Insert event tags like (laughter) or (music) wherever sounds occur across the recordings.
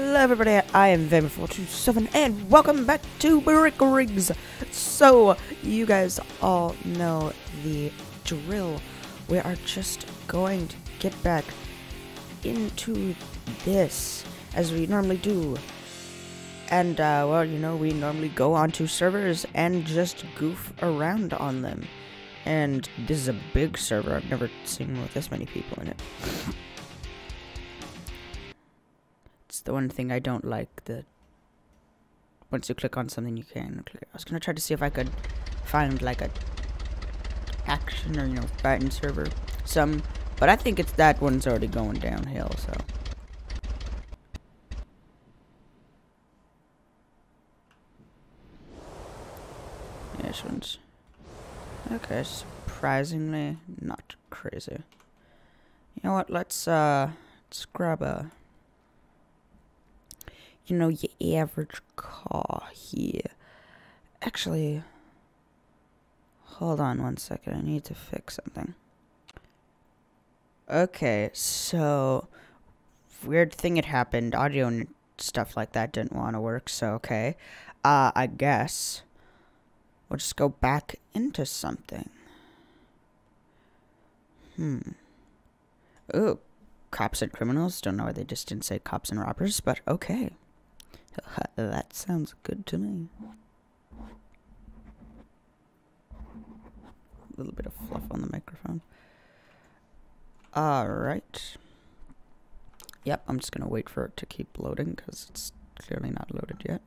Hello everybody, I am Vamer427 and welcome back to Brick Rigs. So, you guys all know the drill. We are just going to get back into this as we normally do. And, uh, well, you know, we normally go onto servers and just goof around on them. And this is a big server, I've never seen with this many people in it. The one thing I don't like. That once you click on something, you can click. I was gonna try to see if I could find like a action or you know fighting server some, but I think it's that one's already going downhill. So. Yeah, this one's okay. Surprisingly, not crazy. You know what? Let's uh, let's grab a you know, your average car here. Actually, hold on one second. I need to fix something. Okay, so weird thing had happened. Audio and stuff like that didn't want to work, so okay. Uh, I guess we'll just go back into something. Hmm. Ooh, cops and criminals. Don't know why they just didn't say cops and robbers, but okay. (laughs) that sounds good to me. A little bit of fluff on the microphone. Alright. Yep, I'm just going to wait for it to keep loading because it's clearly not loaded yet.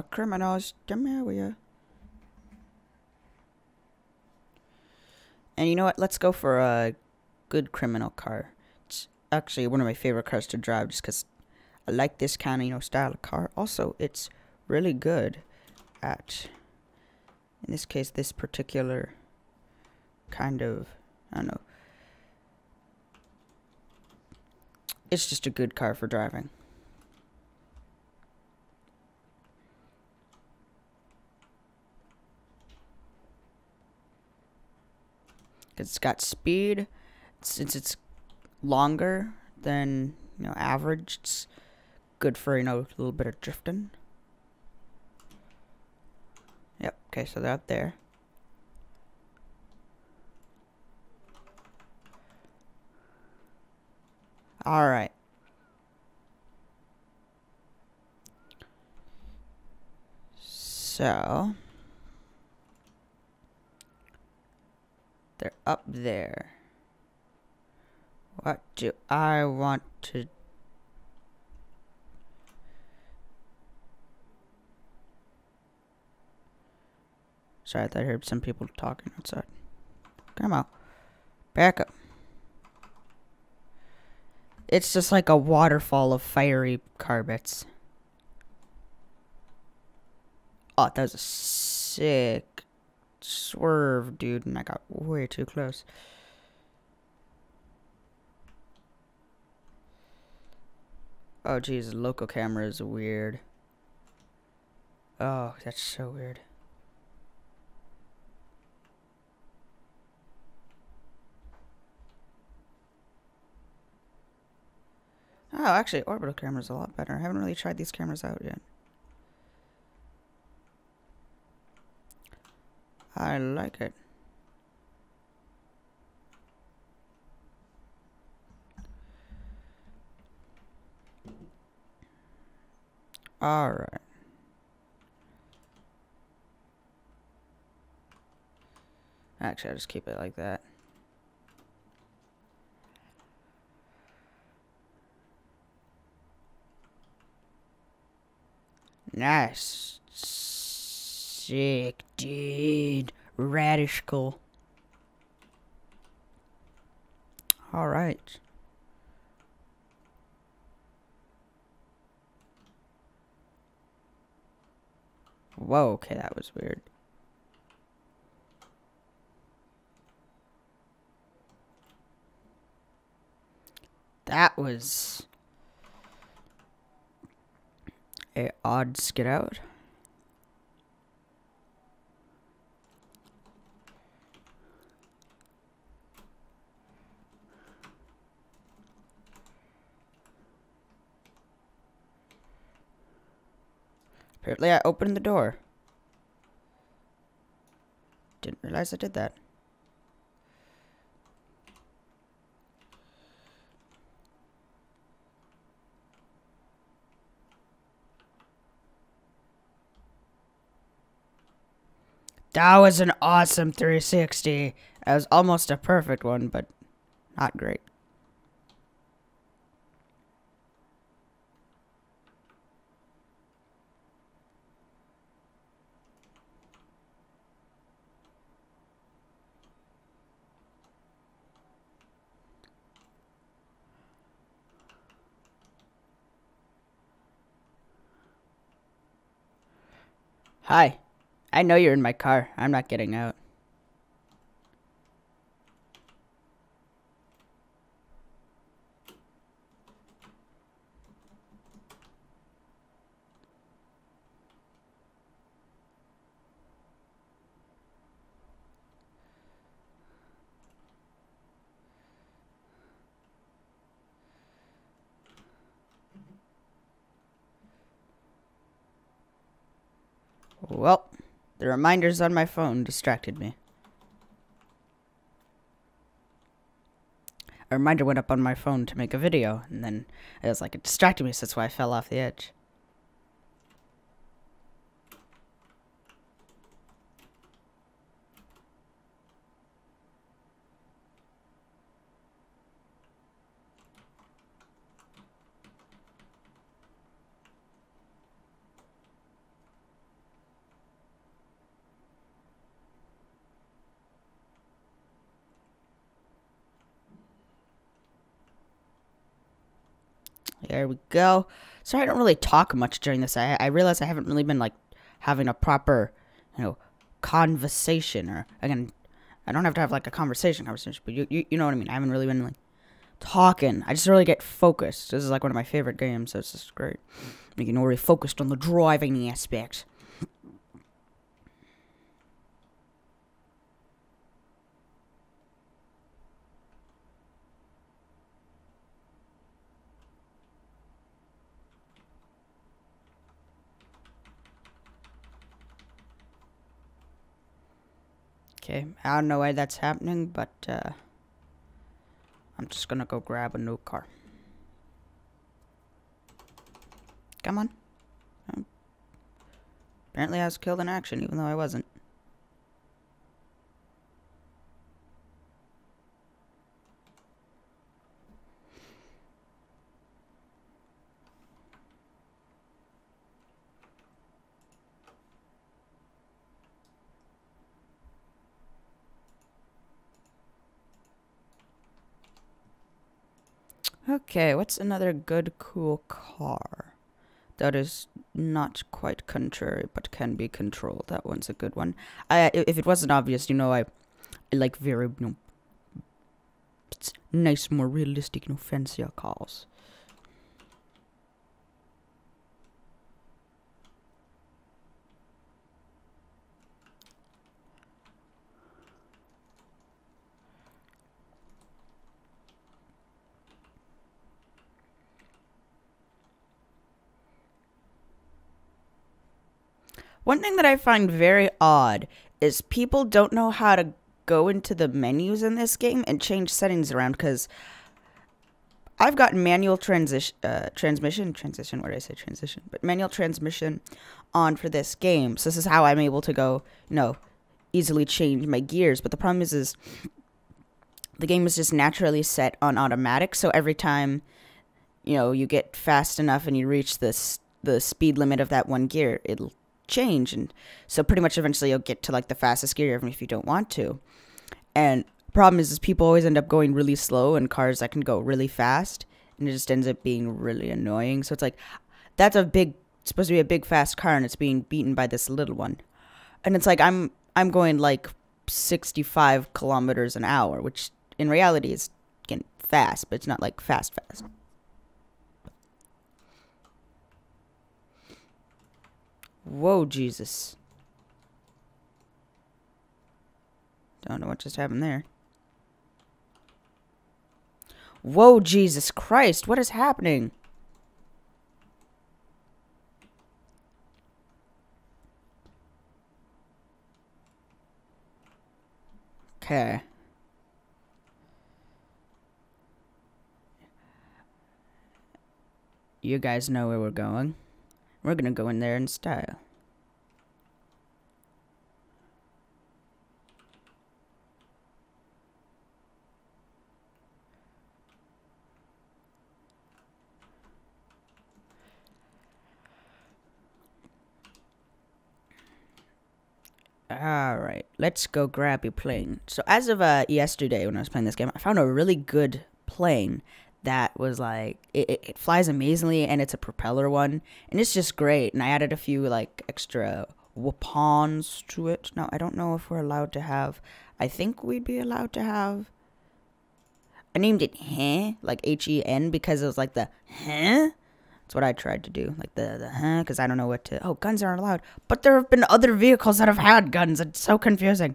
More criminals. Come here, will you? And you know what? Let's go for a good criminal car. It's actually one of my favorite cars to drive just because I like this kind of, you know, style of car. Also, it's really good at, in this case, this particular kind of, I don't know. It's just a good car for driving. It's got speed. Since it's longer than, you know, average, it's good for, you know, a little bit of drifting. Yep, okay, so they're out there. Alright. So... They're up there. What do I want to Sorry, I thought I heard some people talking outside. Come on. Back up. It's just like a waterfall of fiery carpets. Oh, that was a sick swerve, dude, and I got way too close. Oh, geez, local camera is weird. Oh, that's so weird. Oh, actually, orbital camera is a lot better. I haven't really tried these cameras out yet. I like it. All right. Actually, I'll just keep it like that. Nice Sick, dude. Radish cool. Alright. Whoa, okay, that was weird. That was a odd skid out. Apparently I opened the door. Didn't realize I did that. That was an awesome 360. It was almost a perfect one, but not great. Hi. I know you're in my car. I'm not getting out. Well, the reminders on my phone distracted me. A reminder went up on my phone to make a video, and then it was like it distracted me, so that's why I fell off the edge. There we go. Sorry, I don't really talk much during this. I, I realize I haven't really been like having a proper, you know, conversation. Or again, I don't have to have like a conversation, conversation, but you, you, you know what I mean. I haven't really been like talking. I just really get focused. This is like one of my favorite games, so it's just great. can already focused on the driving aspect. Okay, I don't know why that's happening, but uh, I'm just gonna go grab a new car. Come on. Apparently I was killed in action, even though I wasn't. Okay, what's another good, cool car? That is not quite contrary, but can be controlled. That one's a good one. I, if it wasn't obvious, you know, I, I like very, you know, nice, more realistic, you know, fancier cars. One thing that I find very odd is people don't know how to go into the menus in this game and change settings around because I've got manual transition, uh, transmission, transition. What did I say? Transition, but manual transmission on for this game. So this is how I'm able to go, you know, easily change my gears. But the problem is, is the game is just naturally set on automatic. So every time, you know, you get fast enough and you reach this the speed limit of that one gear, it'll change. And so pretty much eventually you'll get to like the fastest gear even if you don't want to. And problem is is people always end up going really slow in cars that can go really fast and it just ends up being really annoying. So it's like that's a big supposed to be a big fast car and it's being beaten by this little one. And it's like i'm i'm going like 65 kilometers an hour which in reality is again fast, but it's not like fast fast. Whoa, Jesus. Don't know what just happened there. Whoa, Jesus Christ, what is happening? Okay. You guys know where we're going. We're gonna go in there in style. Alright, let's go grab your plane. So as of uh, yesterday when I was playing this game, I found a really good plane that was like, it, it, it flies amazingly and it's a propeller one. And it's just great. And I added a few like extra weapons to it. Now, I don't know if we're allowed to have, I think we'd be allowed to have. I named it Hen, like H-E-N, because it was like the Hen that's what I tried to do, like the the huh, because I don't know what to. Oh, guns aren't allowed, but there have been other vehicles that have had guns. It's so confusing.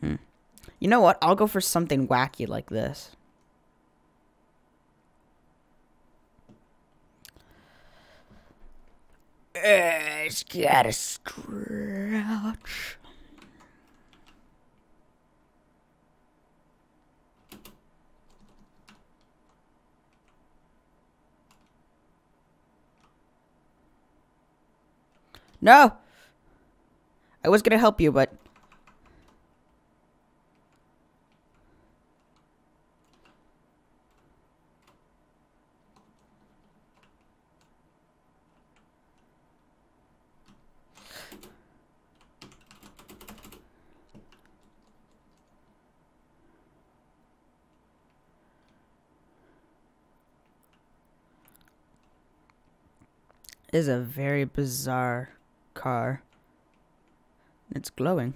Hmm. You know what? I'll go for something wacky like this. It's got a scratch. No! I was gonna help you, but... is a very bizarre car. It's glowing.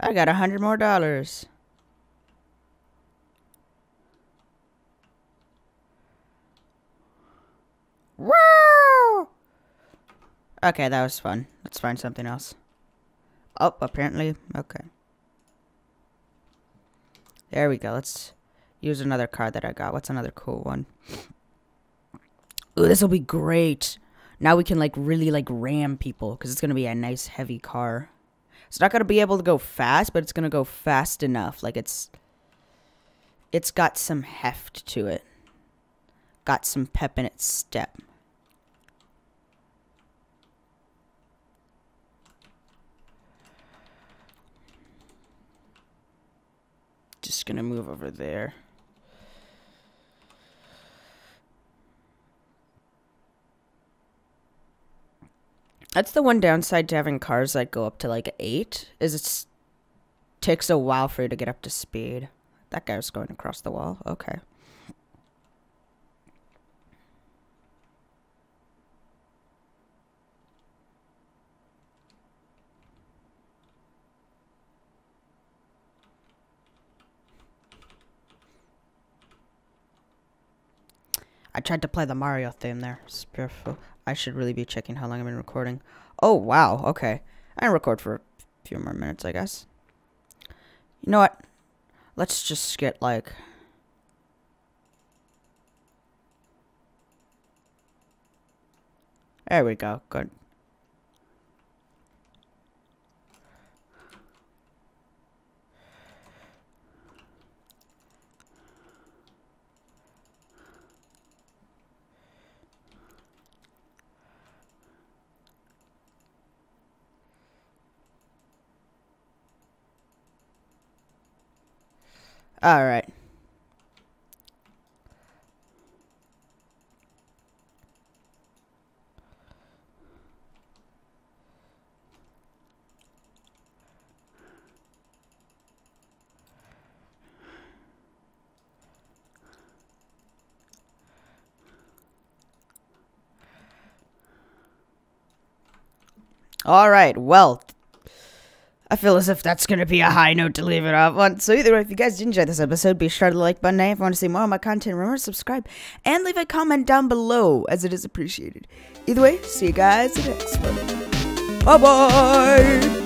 I got a hundred more dollars. Woo! Okay, that was fun. Let's find something else. Oh, apparently, okay. There we go. Let's use another card that I got. What's another cool one? Ooh, this will be great. Now we can like really like ram people because it's gonna be a nice heavy car. It's not gonna be able to go fast, but it's gonna go fast enough. Like it's, it's got some heft to it. Got some pep in its step. Just gonna move over there. That's the one downside to having cars that go up to like 8 is it takes a while for you to get up to speed. That guy was going across the wall. Okay. I tried to play the Mario theme there. It's beautiful. I should really be checking how long I've been recording. Oh, wow. Okay. I can record for a few more minutes, I guess. You know what? Let's just get, like... There we go. Good. Alright. All right, well, I feel as if that's going to be a high note to leave it off on. So either way, if you guys did enjoy this episode, be sure to like button. If you want to see more of my content, remember to subscribe and leave a comment down below, as it is appreciated. Either way, see you guys in the next one. Bye bye.